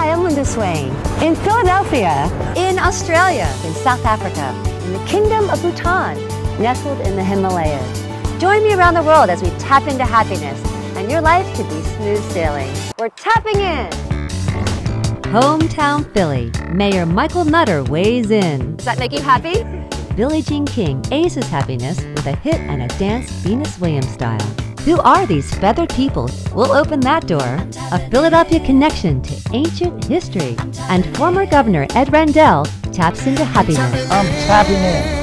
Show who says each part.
Speaker 1: Hi, I'm Linda Swain. In Philadelphia,
Speaker 2: In Australia.
Speaker 1: in South Africa, in the Kingdom of Bhutan, nestled in the Himalayas. Join me around the world as we tap into happiness, and your life could be smooth sailing. We're tapping in.
Speaker 3: Hometown Philly. Mayor Michael Nutter weighs in.
Speaker 2: Does that make you happy?
Speaker 3: Billie Jean King aces happiness with a hit and a dance Venus Williams style. Who are these feathered people? We'll open that door. A Philadelphia connection to ancient history. And former Governor Ed Rendell taps into happiness.
Speaker 4: I'm tapping in.